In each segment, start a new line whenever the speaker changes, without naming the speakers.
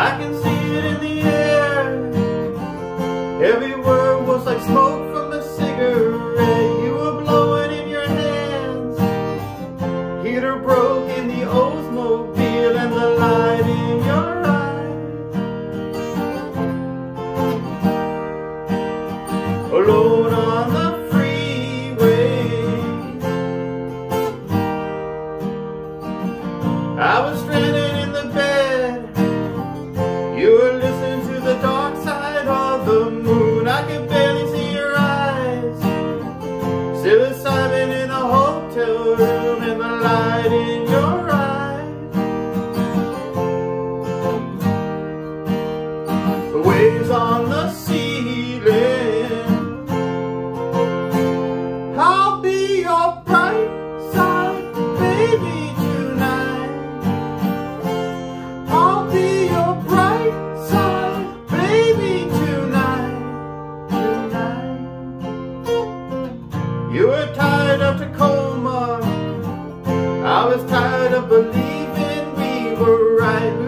I can see it in the air. Everywhere. Still Simon in a hotel room and the light You were tired of Tacoma. I was tired of believing we were right.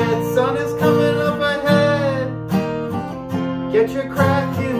Get your crack